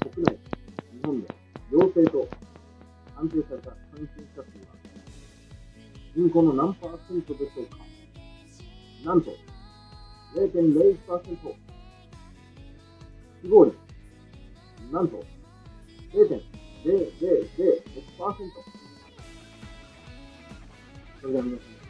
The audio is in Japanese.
国内、日本で陽性と判定された感染者数は人口の何パーセントでしょうかなんと0.01%死亡率なんと0.0006%それでは皆さん